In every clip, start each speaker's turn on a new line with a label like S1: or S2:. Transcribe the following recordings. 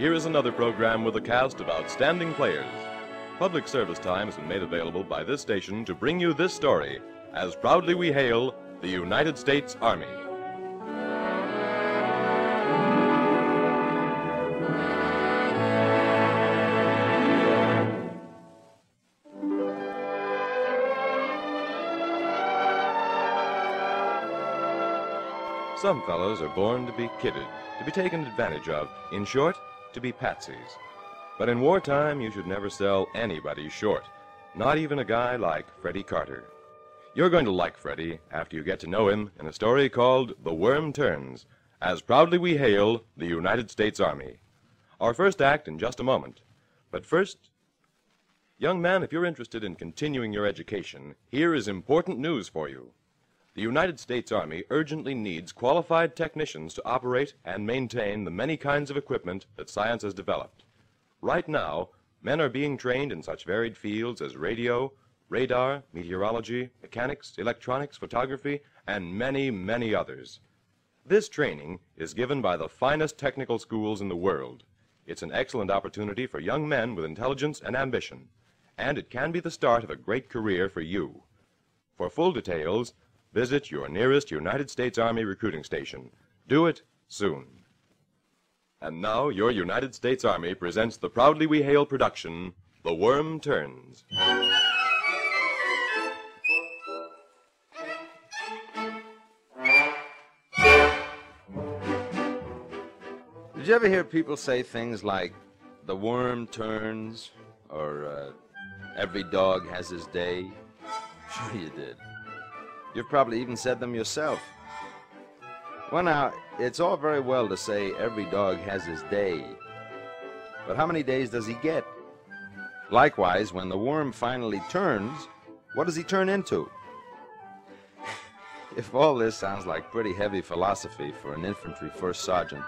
S1: here is another program with a cast of outstanding players. Public service time has been made available by this station to bring you this story as proudly we hail the United States Army. Some fellows are born to be kidded, to be taken advantage of. In short, to be patsies. But in wartime, you should never sell anybody short, not even a guy like Freddie Carter. You're going to like Freddie after you get to know him in a story called The Worm Turns, as proudly we hail the United States Army. Our first act in just a moment. But first, young man, if you're interested in continuing your education, here is important news for you. The United States Army urgently needs qualified technicians to operate and maintain the many kinds of equipment that science has developed. Right now, men are being trained in such varied fields as radio, radar, meteorology, mechanics, electronics, photography, and many, many others. This training is given by the finest technical schools in the world. It's an excellent opportunity for young men with intelligence and ambition, and it can be the start of a great career for you. For full details, visit your nearest United States Army recruiting station. Do it soon. And now, your United States Army presents the Proudly We Hail production, The Worm Turns.
S2: Did you ever hear people say things like, the worm turns, or uh, every dog has his day? Sure you did. You've probably even said them yourself. Well, now, it's all very well to say every dog has his day, but how many days does he get? Likewise, when the worm finally turns, what does he turn into? if all this sounds like pretty heavy philosophy for an infantry first sergeant,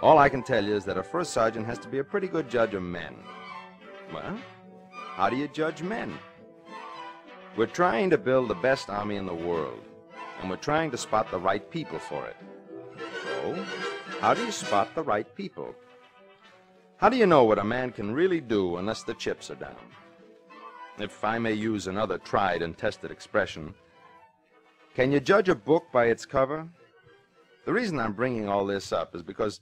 S2: all I can tell you is that a first sergeant has to be a pretty good judge of men. Well, how do you judge men? We're trying to build the best army in the world, and we're trying to spot the right people for it. So, how do you spot the right people? How do you know what a man can really do unless the chips are down? If I may use another tried and tested expression, can you judge a book by its cover? The reason I'm bringing all this up is because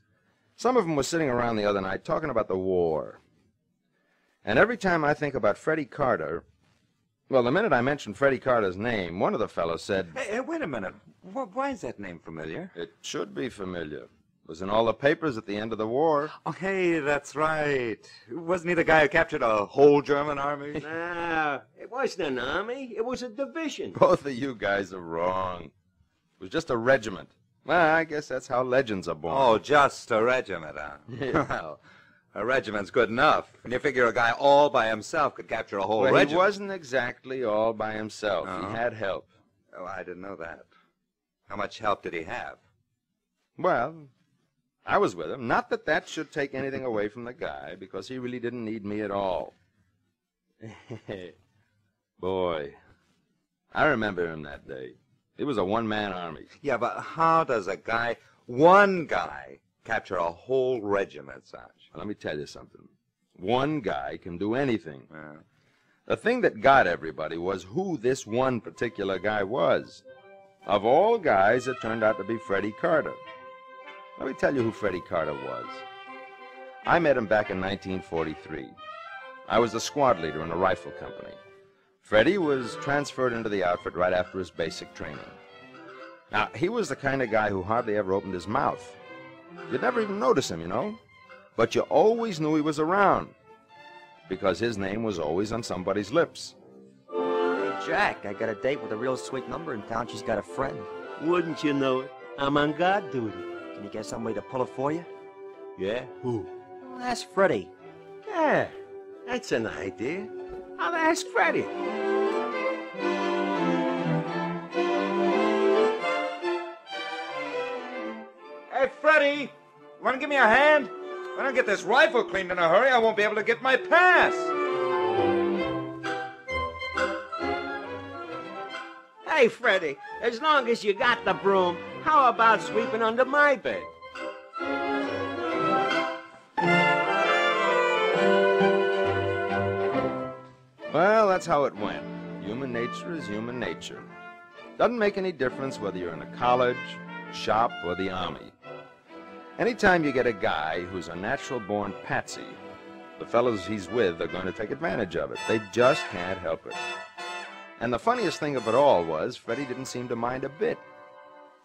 S2: some of them were sitting around the other night talking about the war. And every time I think about Freddie Carter, well, the minute I mentioned Freddie Carter's name, one of the fellows said,
S3: Hey, hey, wait a minute. Why is that name familiar?
S2: It should be familiar. It was in all the papers at the end of the war.
S3: Oh, hey, that's right. Wasn't he the guy who captured a whole German army?
S4: No, it wasn't an army. It was a division.
S2: Both of you guys are wrong. It was just a regiment. Well, I guess that's how legends are born.
S3: Oh, just a regiment, huh?
S2: Yeah.
S3: well, a regiment's good enough. When you figure a guy all by himself could capture a whole
S2: well, he wasn't exactly all by himself.
S3: Uh-huh.
S2: He had help.
S3: Oh, I didn't know that. How much help did he have?
S2: Well, I was with him. Not that that should take anything away from the guy, because he really didn't need me at all. Boy, I remember him that day. It was a one-man army.
S3: Yeah, but how does a guy, one guy, capture a whole regiment, Sarge?
S2: Let me tell you something. One guy can do anything.
S3: Yeah.
S2: The thing that got everybody was who this one particular guy was. Of all guys, it turned out to be Freddie Carter. Let me tell you who Freddie Carter was. I met him back in 1943. I was the squad leader in a rifle company. Freddie was transferred into the outfit right after his basic training. Now, he was the kind of guy who hardly ever opened his mouth. You'd never even notice him, you know? But you always knew he was around because his name was always on somebody's lips.
S5: Hey, Jack, I got a date with a real sweet number in town. She's got a friend.
S4: Wouldn't you know it? I'm on guard duty.
S5: Can you get somebody to pull it for you?
S4: Yeah? Who?
S5: Ask Freddie.
S4: Yeah, that's an idea. I'll ask Freddie.
S3: Hey, Freddie! You want to give me a hand? If I don't get this rifle cleaned in a hurry, I won't be able to get my pass.
S4: Hey, Freddy, as long as you got the broom, how about sweeping under my bed?
S2: Well, that's how it went. Human nature is human nature. Doesn't make any difference whether you're in a college, shop, or the army. Anytime you get a guy who's a natural born patsy, the fellows he's with are going to take advantage of it. They just can't help it. And the funniest thing of it all was, Freddie didn't seem to mind a bit.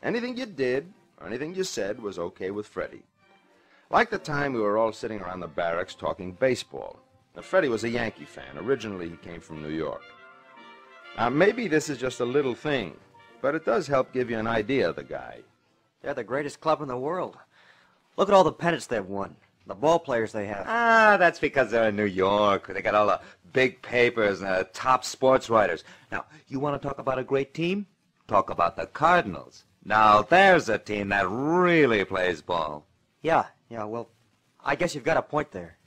S2: Anything you did, or anything you said, was okay with Freddie. Like the time we were all sitting around the barracks talking baseball. Now, Freddie was a Yankee fan. Originally, he came from New York. Now, maybe this is just a little thing, but it does help give you an idea of the guy.
S5: They're the greatest club in the world. Look at all the pennants they've won. The ball players they have.
S3: Ah, that's because they're in New York. They got all the big papers and the top sports writers. Now, you want to talk about a great team? Talk about the Cardinals. Now, there's a team that really plays ball.
S5: Yeah, yeah, well, I guess you've got a point there.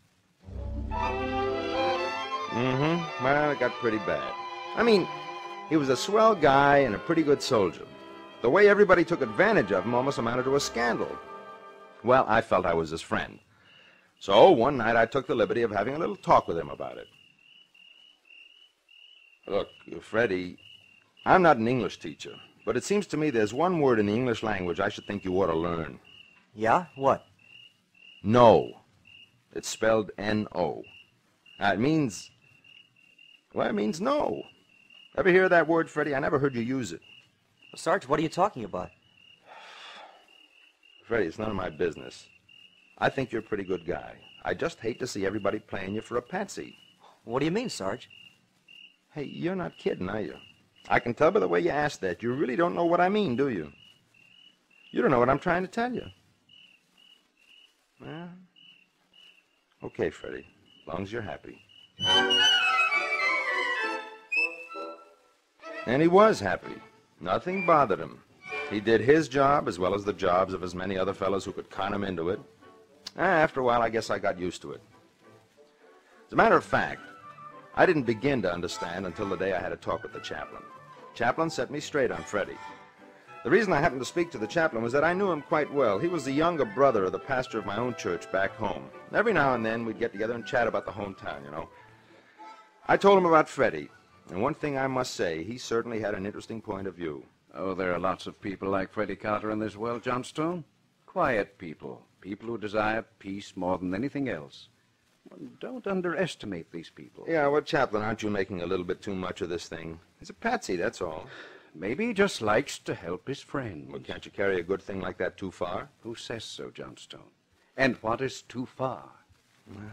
S2: Mm-hmm. Well, it got pretty bad. I mean, he was a swell guy and a pretty good soldier. The way everybody took advantage of him almost amounted to a scandal. Well, I felt I was his friend. So one night I took the liberty of having a little talk with him about it. Look, Freddie, I'm not an English teacher, but it seems to me there's one word in the English language I should think you ought to learn.
S5: Yeah? What?
S2: No. It's spelled N-O. Now, it means... Well, it means no. Ever hear that word, Freddie? I never heard you use it.
S5: Sarge, what are you talking about?
S2: Freddie, it's none of my business. I think you're a pretty good guy. I just hate to see everybody playing you for a patsy.
S5: What do you mean, Sarge?
S2: Hey, you're not kidding, are you? I can tell by the way you asked that. You really don't know what I mean, do you? You don't know what I'm trying to tell you. Well, okay, Freddie. As long as you're happy. And he was happy. Nothing bothered him. He did his job as well as the jobs of as many other fellows who could con him into it. Ah, After a while, I guess I got used to it. As a matter of fact, I didn't begin to understand until the day I had a talk with the chaplain. Chaplain set me straight on Freddie. The reason I happened to speak to the chaplain was that I knew him quite well. He was the younger brother of the pastor of my own church back home. Every now and then we'd get together and chat about the hometown, you know. I told him about Freddie, and one thing I must say, he certainly had an interesting point of view.
S6: Oh, there are lots of people like Freddie Carter in this world, Johnstone. Quiet people. People who desire peace more than anything else. Don't underestimate these people.
S2: Yeah, well, Chaplain, aren't you making a little bit too much of this thing? He's a patsy, that's all.
S6: Maybe he just likes to help his friends.
S2: Well, can't you carry a good thing like that too far?
S6: Who says so, Johnstone? And what is too far?
S2: Well,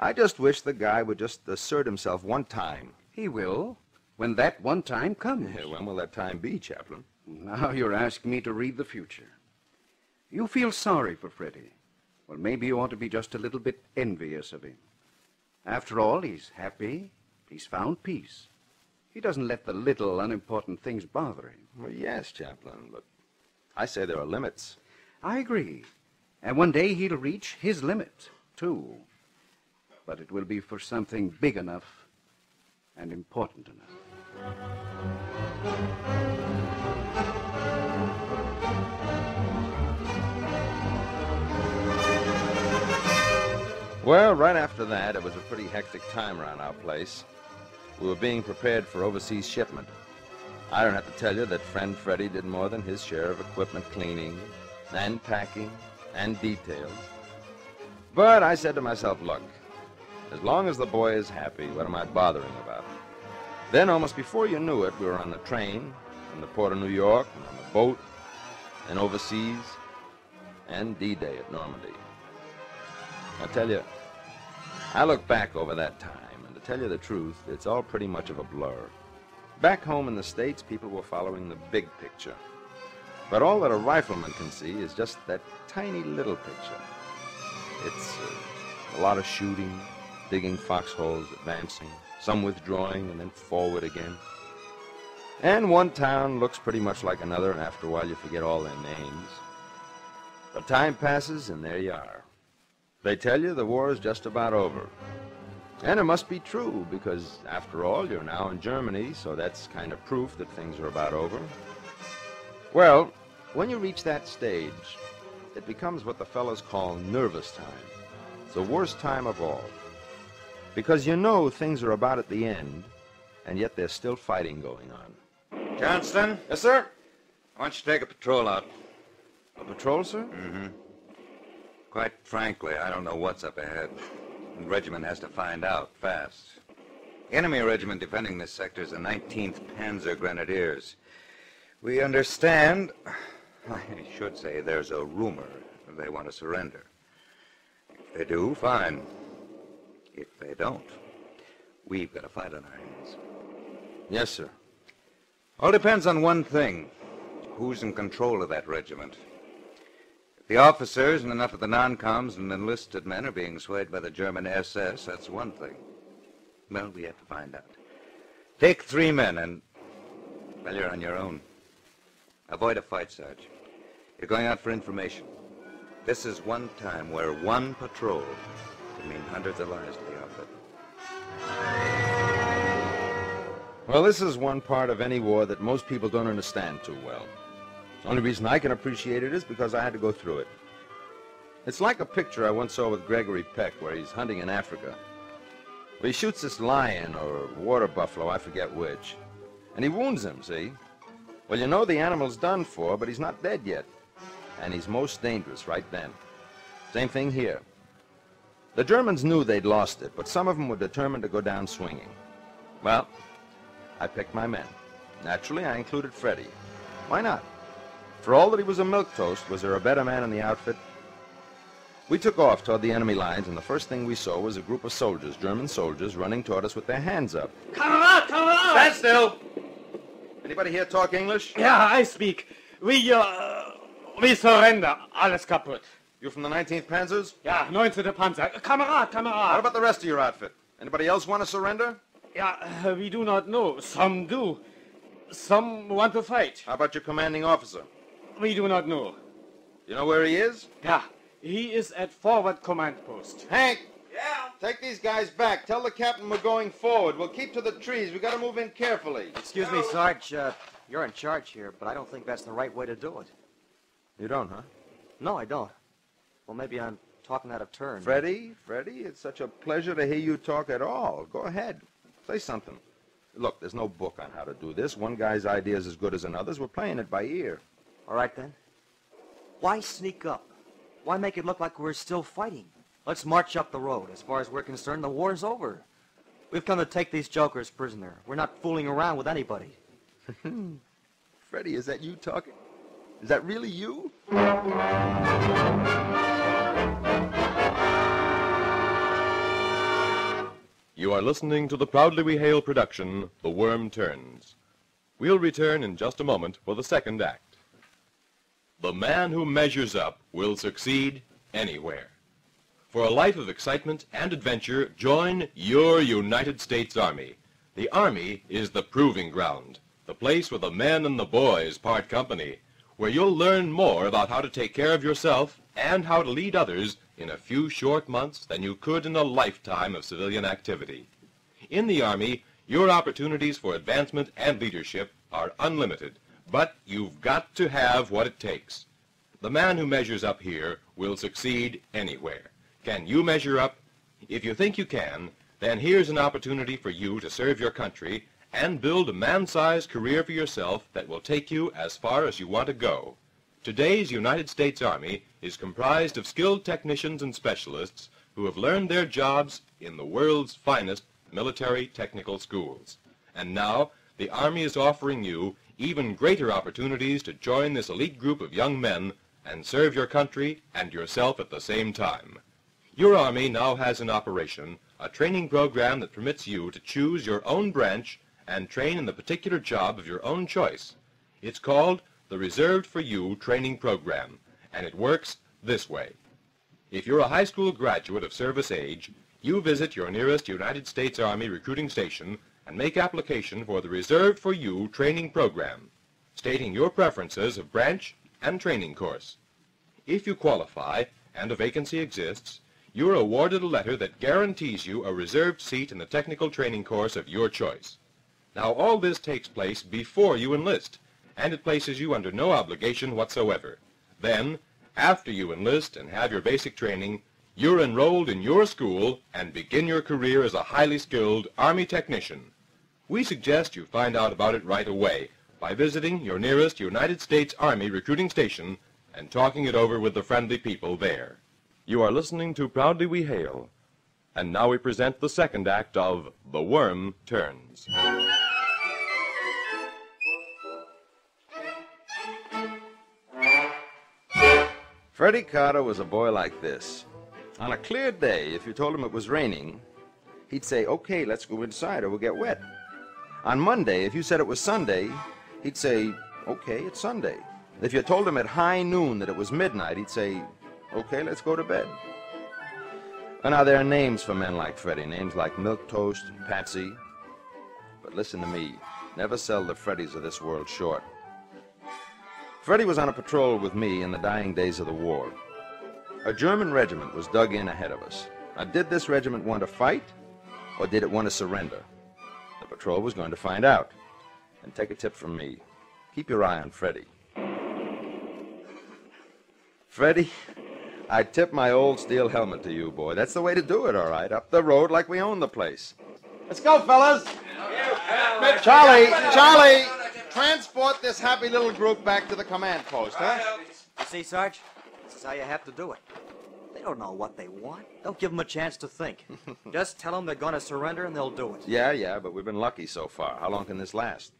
S2: I just wish the guy would just assert himself one time.
S6: He will, when that one time comes.
S2: Yeah, when will that time be, Chaplain?
S6: Now you're asking me to read the future. You feel sorry for Freddie. Well, maybe you ought to be just a little bit envious of him. After all, he's happy. He's found peace. He doesn't let the little, unimportant things bother him.
S2: Well, yes, Chaplain, but I say there are limits.
S6: I agree. And one day he'll reach his limit, too. But it will be for something big enough and important enough.
S2: Well, right after that, it was a pretty hectic time around our place. We were being prepared for overseas shipment. I don't have to tell you that friend Freddie did more than his share of equipment cleaning and packing and details. But I said to myself, look, as long as the boy is happy, what am I bothering about? Then, almost before you knew it, we were on the train, in the port of New York, and on the boat, and overseas, and D-Day at Normandy. I tell you, I look back over that time, and to tell you the truth, it's all pretty much of a blur. Back home in the States, people were following the big picture. But all that a rifleman can see is just that tiny little picture. It's uh, a lot of shooting, digging foxholes, advancing, some withdrawing and then forward again. And one town looks pretty much like another, and after a while you forget all their names. But time passes, and there you are. They tell you the war is just about over. And it must be true, because after all, you're now in Germany, so that's kind of proof that things are about over. Well, when you reach that stage, it becomes what the fellows call nervous time. It's the worst time of all. Because you know things are about at the end, and yet there's still fighting going on.
S3: Johnston,
S2: Yes, sir.
S3: why don't you take a patrol out?
S2: A patrol, sir? Mm-hmm.
S3: Quite frankly, I don't know what's up ahead. The regiment has to find out fast. Enemy regiment defending this sector is the 19th Panzer Grenadiers. We understand, I should say, there's a rumor they want to surrender. If they do, fine. If they don't, we've got a fight on our hands.
S2: Yes, sir.
S3: All depends on one thing who's in control of that regiment. If the officers and enough of the non-coms and enlisted men are being swayed by the German SS, that's one thing. Well, we have to find out. Take three men and, well, you're on your own. Avoid a fight, Sarge. You're going out for information. This is one time where one patrol could mean hundreds of lives to the outfit.
S2: Well, this is one part of any war that most people don't understand too well. The only reason I can appreciate it is because I had to go through it. It's like a picture I once saw with Gregory Peck where he's hunting in Africa. Well, he shoots this lion or water buffalo, I forget which, and he wounds him, see? Well, you know the animal's done for, but he's not dead yet. And he's most dangerous right then. Same thing here. The Germans knew they'd lost it, but some of them were determined to go down swinging. Well, I picked my men. Naturally, I included Freddie. Why not? For all that he was a milquetoast, was there a better man in the outfit? We took off toward the enemy lines, and the first thing we saw was a group of soldiers, German soldiers, running toward us with their hands up.
S4: Kamerad, Kamerad!
S2: Stand still! Anybody here talk English?
S7: Yeah, I speak. We, uh, we surrender. Alles kaputt.
S2: You from the 19th Panzers?
S7: Ja, 19. Panzer. Kamerad, Kamerad.
S2: What about the rest of your outfit? Anybody else want to surrender?
S7: Ja, uh, we do not know. Some do. Some want to fight.
S2: How about your commanding officer?
S7: We do not know.
S2: You know where he is?
S7: Yeah, he is at forward command post.
S2: Hank! Yeah? Take these guys back. Tell the captain we're going forward. We'll keep to the trees. We gotta move in carefully.
S5: Excuse me, Sarge. Uh, you're in charge here, but I don't think that's the right way to do it.
S2: You don't, huh?
S5: No, I don't. Well, maybe I'm talking out of turn.
S2: Freddie, Freddie, it's such a pleasure to hear you talk at all. Go ahead. Say something. Look, there's no book on how to do this. One guy's idea is as good as another's. We're playing it by ear.
S5: All right, then. Why sneak up? Why make it look like we're still fighting? Let's march up the road. As far as we're concerned, the war's over. We've come to take these jokers prisoner. We're not fooling around with anybody.
S2: Freddie, is that you talking? Is that really you?
S1: You are listening to the Proudly We Hail production, The Worm Turns. We'll return in just a moment for the second act. The man who measures up will succeed anywhere. For a life of excitement and adventure, join your United States Army. The Army is the proving ground, the place where the men and the boys part company, where you'll learn more about how to take care of yourself and how to lead others in a few short months than you could in a lifetime of civilian activity. In the Army, your opportunities for advancement and leadership are unlimited, but you've got to have what it takes. The man who measures up here will succeed anywhere. Can you measure up? If you think you can, then here's an opportunity for you to serve your country and build a man-sized career for yourself that will take you as far as you want to go. Today's United States Army is comprised of skilled technicians and specialists who have learned their jobs in the world's finest military technical schools. And now, the Army is offering you even greater opportunities to join this elite group of young men and serve your country and yourself at the same time. Your Army now has in operation a training program that permits you to choose your own branch and train in the particular job of your own choice. It's called the Reserved for You Training Program, and it works this way. If you're a high school graduate of service age, you visit your nearest United States Army recruiting station and make application for the Reserved for You training program, stating your preferences of branch and training course. If you qualify and a vacancy exists, you're awarded a letter that guarantees you a reserved seat in the technical training course of your choice. Now, all this takes place before you enlist, and it places you under no obligation whatsoever. Then, after you enlist and have your basic training, you're enrolled in your school and begin your career as a highly skilled Army technician. We suggest you find out about it right away by visiting your nearest United States Army recruiting station and talking it over with the friendly people there. You are listening to Proudly We Hail, and now we present the second act of The Worm Turns.
S2: Freddie Carter was a boy like this. On a clear day, if you told him it was raining, he'd say, okay, let's go inside or we'll get wet. On Monday, if you said it was Sunday, he'd say, okay, it's Sunday. If you told him at high noon that it was midnight, he'd say, okay, let's go to bed. And now there are names for men like Freddie, names like Milquetoast and Patsy. But listen to me, never sell the Freddies of this world short. Freddie was on a patrol with me in the dying days of the war. A German regiment was dug in ahead of us. Now, did this regiment want to fight, or did it want to surrender? The patrol was going to find out. And take a tip from me. Keep your eye on Freddie. Freddie, I tip my old steel helmet to you, boy. That's the way to do it, all right. Up the road like we own the place.
S8: Let's go, fellas. Charlie, Charlie, transport this happy little group back to the command post, huh?
S5: You see, Sarge? This is how you have to do it. They don't know what they want. Don't give them a chance to think. Just tell them they're going to surrender and they'll do it.
S2: Yeah, yeah, but we've been lucky so far. How long can this last?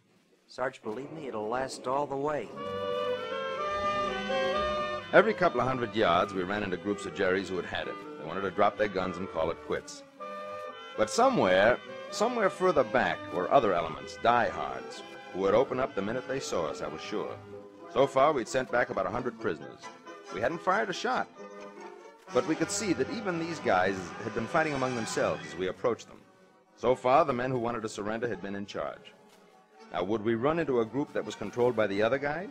S5: Sarge, believe me, it'll last all the way.
S2: Every couple of hundred yards, we ran into groups of Jerrys who had had it. They wanted to drop their guns and call it quits. But somewhere, somewhere further back, were other elements, diehards, who would open up the minute they saw us, I was sure. So far, we'd sent back about a hundred prisoners. We hadn't fired a shot. But we could see that even these guys had been fighting among themselves as we approached them. So far, the men who wanted to surrender had been in charge. Now, would we run into a group that was controlled by the other guys?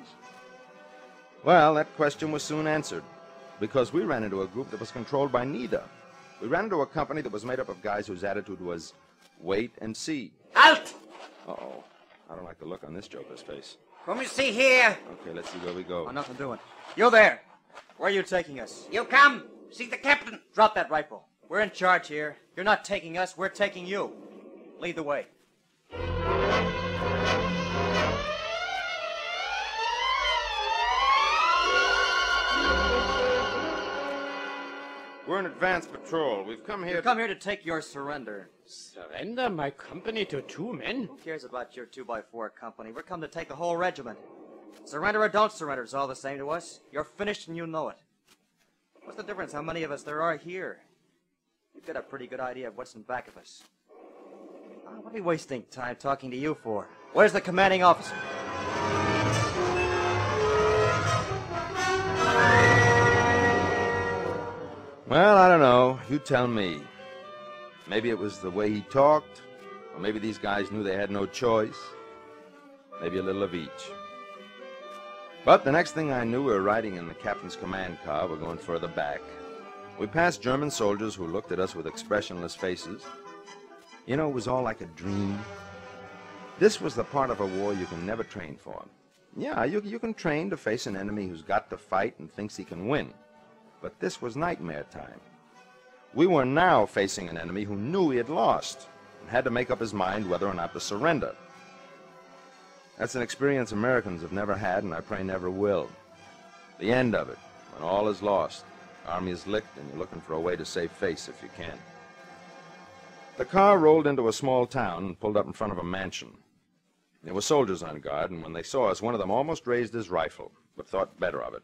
S2: Well, that question was soon answered, because we ran into a group that was controlled by neither. We ran into a company that was made up of guys whose attitude was wait and see.
S4: Halt!
S2: Uh-oh. I don't like the look on this joker's face.
S4: Come and see here.
S2: Okay, let's see where we go.
S5: Oh, nothing doing. You there. Where are you taking us?
S4: You come. See the captain.
S5: Drop that rifle. We're in charge here. You're not taking us, we're taking you. Lead the way.
S2: We're an advance patrol. We've come here.
S5: You come here to take your surrender.
S7: Surrender my company to two men?
S5: Who cares about your 2x4 company? We're come to take the whole regiment. Surrender or don't surrender is all the same to us. You're finished and you know it. What's the difference how many of us there are here? You've got a pretty good idea of what's in back of us. Uh, what are we wasting time talking to you for? Where's the commanding officer?
S2: Well, I don't know. You tell me. Maybe it was the way he talked, or maybe these guys knew they had no choice. Maybe a little of each. But the next thing I knew, we were riding in the captain's command car. We're going further back. We passed German soldiers who looked at us with expressionless faces. You know, it was all like a dream. This was the part of a war you can never train for. Yeah, you, you can train to face an enemy who's got to fight and thinks he can win. But this was nightmare time. We were now facing an enemy who knew he had lost and had to make up his mind whether or not to surrender. That's an experience Americans have never had and I pray never will. The end of it, when all is lost, army is licked and you're looking for a way to save face if you can. The car rolled into a small town and pulled up in front of a mansion. There were soldiers on guard, and when they saw us, one of them almost raised his rifle, but thought better of it.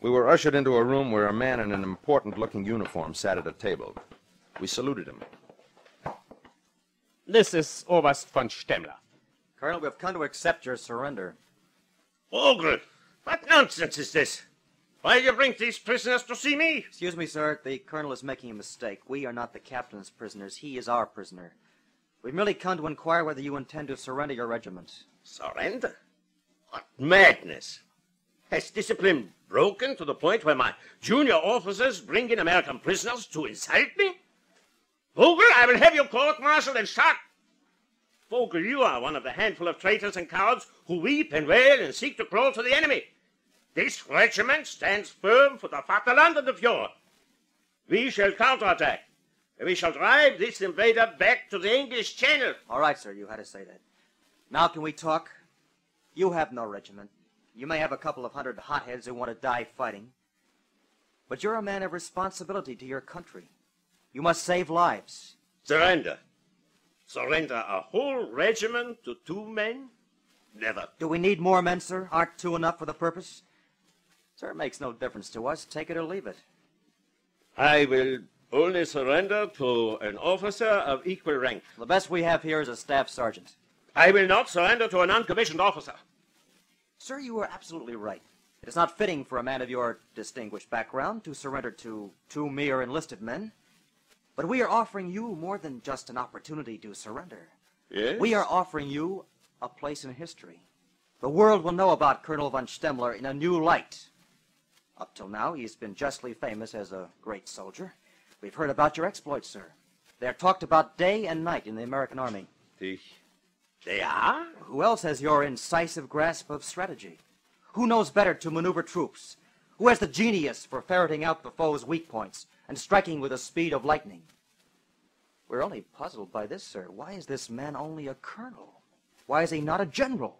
S2: We were ushered into a room where a man in an important looking uniform sat at a table. We saluted him.
S7: This is Oberst von Stemmler.
S5: Colonel, we've come to accept your surrender.
S4: Ogre, what nonsense is this? Why do you bring these prisoners to see me?
S5: Excuse me, sir. The colonel is making a mistake. We are not the captain's prisoners. He is our prisoner. We merely come to inquire whether you intend to surrender your regiment.
S4: Surrender? What madness! Has discipline broken to the point where my junior officers bring in American prisoners to insult me? Vogel, I will have you court-martialed and shot. Vogel, you are one of the handful of traitors and cowards who weep and wail and seek to crawl to the enemy. This regiment stands firm for the Vaterland and the Führer. We shall counterattack. We shall drive this invader back to the English Channel.
S5: All right, sir. You had to say that. Now can we talk? You have no regiment. You may have a couple of hundred hotheads who want to die fighting. But you're a man of responsibility to your country. You must save lives.
S4: Surrender. Surrender a whole regiment to two men? Never.
S5: Do we need more men, sir? Aren't two enough for the purpose? Sir, it makes no difference to us. Take it or leave it.
S4: I will only surrender to an officer of equal rank.
S5: The best we have here is a staff sergeant.
S4: I will not surrender to a non-commissioned officer.
S5: Sir, you are absolutely right. It is not fitting for a man of your distinguished background to surrender to two mere enlisted men. But we are offering you more than just an opportunity to surrender.
S4: Yes?
S5: We are offering you a place in history. The world will know about Colonel von Stemmler in a new light. Up till now, he's been justly famous as a great soldier. We've heard about your exploits, sir. They're talked about day and night in the American Army.
S4: They, they are?
S5: Who else has your incisive grasp of strategy? Who knows better to maneuver troops? Who has the genius for ferreting out the foe's weak points and striking with the speed of lightning? We're only puzzled by this, sir. Why is this man only a colonel? Why is he not a general?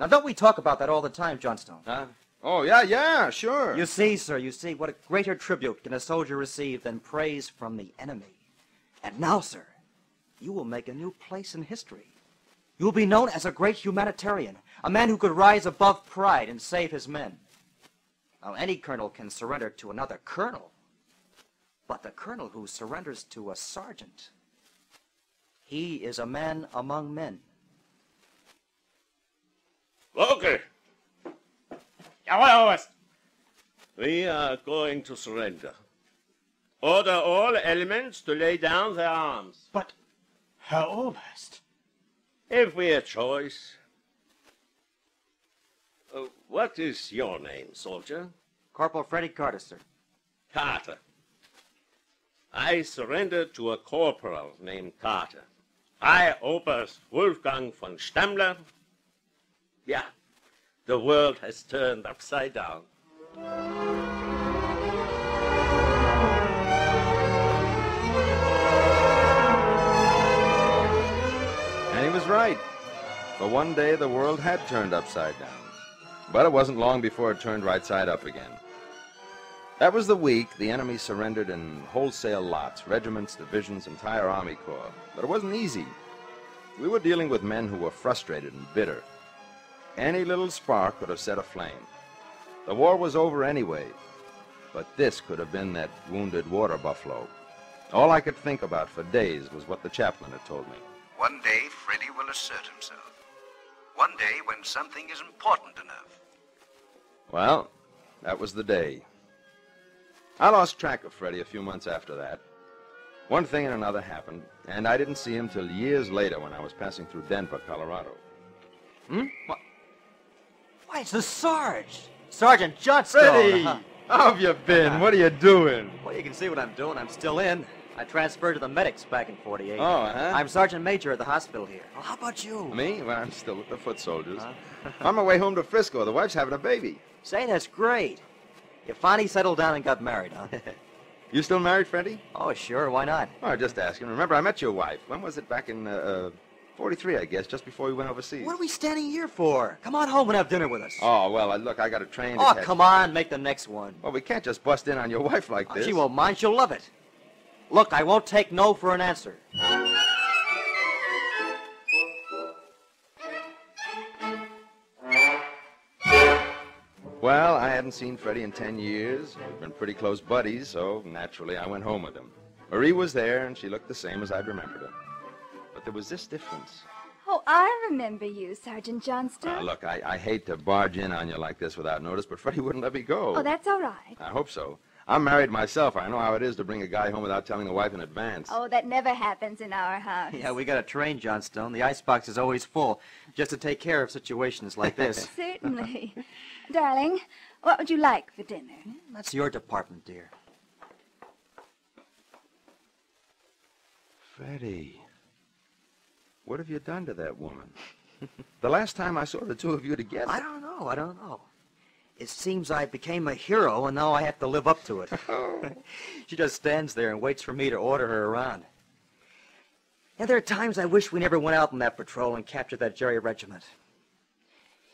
S5: Now, don't we talk about that all the time, Johnstone?
S2: Huh? Oh, yeah, yeah, sure.
S5: You see, sir, you see, what a greater tribute can a soldier receive than praise from the enemy. And now, sir, you will make a new place in history. You will be known as a great humanitarian, a man who could rise above pride and save his men. Now, any colonel can surrender to another colonel, but the colonel who surrenders to a sergeant, he is a man among men.
S4: Vogel! Jawohl, Oberst! We are going to surrender. Order all elements to lay down their arms.
S7: But, Herr Oberst,
S4: Have we a choice? Uh, what is your name, soldier?
S5: Corporal Freddy Carter, sir.
S4: Carter. I surrender to a corporal named Carter. I, Oberst Wolfgang von Stammler. Yeah, the world has turned upside down.
S2: For one day, the world had turned upside down. But it wasn't long before it turned right side up again. That was the week the enemy surrendered in wholesale lots, regiments, divisions, entire Army Corps. But it wasn't easy. We were dealing with men who were frustrated and bitter. Any little spark could have set a flame. The war was over anyway, but this could have been that wounded water buffalo. All I could think about for days was what the chaplain had told me.
S6: One day, Freddy will assert himself. One day when something is important enough.
S2: Well, that was the day. I lost track of Freddie a few months after that. One thing and another happened, and I didn't see him till years later when I was passing through Denver, Colorado.
S5: Hmm? What? Why, it's the Sarge! Sergeant Johnstone!
S2: Freddie!
S5: Huh.
S2: How have you been? What are you doing?
S5: Well, you can see what I'm doing. I'm still in. I transferred to the medics back in 48.
S2: Oh, huh?
S5: I'm Sergeant Major of the hospital here. Well, how about you?
S2: Me? Well, I'm still with the foot soldiers.
S5: Huh?
S2: On my way home to Frisco. The wife's having a baby.
S5: Say, that's great. You finally settled down and got married, huh?
S2: You still married, Freddie?
S5: oh, sure. Why not?
S2: Oh, just asking. Remember, I met your wife. When was it? Back in uh, uh, 43, I guess, just before we went overseas.
S5: What are we standing here for? Come on home and have dinner with us.
S2: Oh, well, look, I got a train to
S5: Oh,
S2: catch.
S5: come on. Make the next one.
S2: Well, we can't just bust in on your wife like
S5: Oh,
S2: this.
S5: she won't mind. She'll love it. Look, I won't take no for an answer.
S2: Well, I hadn't seen Freddie in ten years. We'd been pretty close buddies, so naturally I went home with him. Marie was there, and she looked the same as I'd remembered her. But there was this difference.
S9: Oh, I remember you, Sergeant Johnston.
S2: Uh, look, I, I hate to barge in on you like this without notice, but Freddie wouldn't let me go.
S9: Oh, that's all right.
S2: I hope so. I'm married myself. I know how it is to bring a guy home without telling the wife in advance.
S9: Oh, that never happens in our house.
S5: Yeah, we got a train, Johnstone. The icebox is always full, just to take care of situations like this.
S9: Certainly. Darling, what would you like for dinner?
S5: Hmm, that's your department, dear.
S2: Freddie, what have you done to that woman? the last time I saw the two of you together.
S5: I don't know. I don't know. It seems I became a hero, and now I have to live up to it. she just stands there and waits for me to order her around. And there are times I wish we never went out on that patrol and captured that Jerry regiment.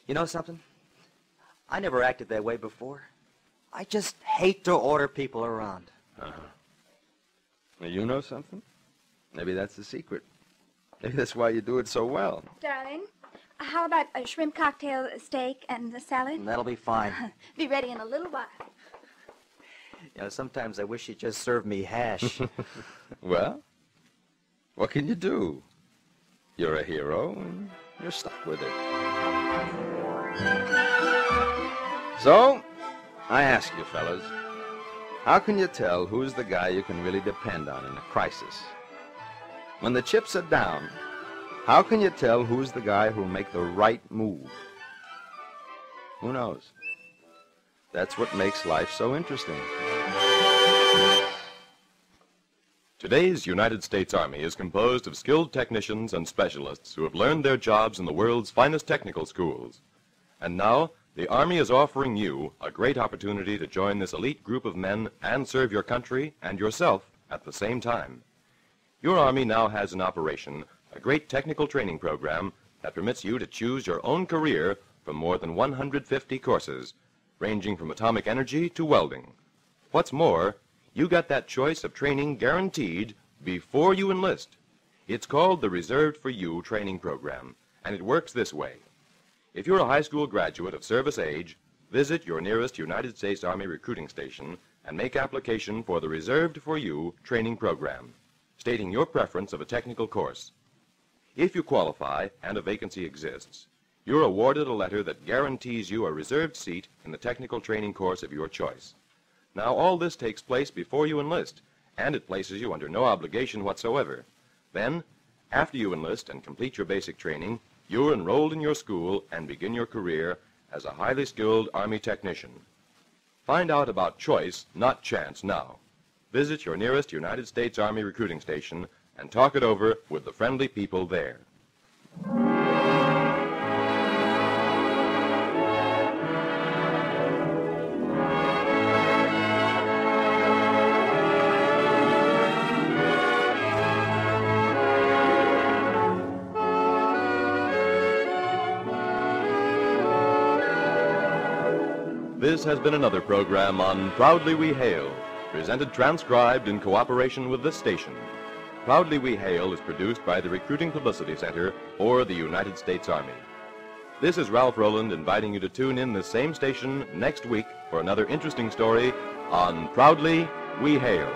S5: You know something? I never acted that way before. I just hate to order people around.
S2: Uh-huh. Well, you know something? Maybe that's the secret. Maybe that's why you do it so well.
S9: Darling, how about a shrimp cocktail, steak, and a salad?
S5: That'll be fine.
S9: Be ready in a little while.
S5: You know, sometimes I wish you'd just serve me hash.
S2: Well, what can you do? You're a hero, and you're stuck with it. So, I ask you, fellas, how can you tell who's the guy you can really depend on in a crisis? When the chips are down, how can you tell who's the guy who'll make the right move? Who knows? That's what makes life so interesting.
S1: Today's United States Army is composed of skilled technicians and specialists who have learned their jobs in the world's finest technical schools. And now, the Army is offering you a great opportunity to join this elite group of men and serve your country and yourself at the same time. Your Army now has in operation a great technical training program that permits you to choose your own career from more than 150 courses, ranging from atomic energy to welding. What's more, you got that choice of training guaranteed before you enlist. It's called the Reserved for You training program, and it works this way. If you're a high school graduate of service age, visit your nearest United States Army recruiting station and make application for the Reserved for You training program, stating your preference of a technical course. If you qualify and a vacancy exists, you're awarded a letter that guarantees you a reserved seat in the technical training course of your choice. Now, all this takes place before you enlist, and it places you under no obligation whatsoever. Then, after you enlist and complete your basic training, you're enrolled in your school and begin your career as a highly skilled Army technician. Find out about choice, not chance, now. Visit your nearest United States Army recruiting station and talk it over with the friendly people there. This has been another program on Proudly We Hail, presented transcribed in cooperation with this station. Proudly We Hail is produced by the Recruiting Publicity Center or the United States Army. This is Ralph Roland inviting you to tune in this same station next week for another interesting story on Proudly We Hail.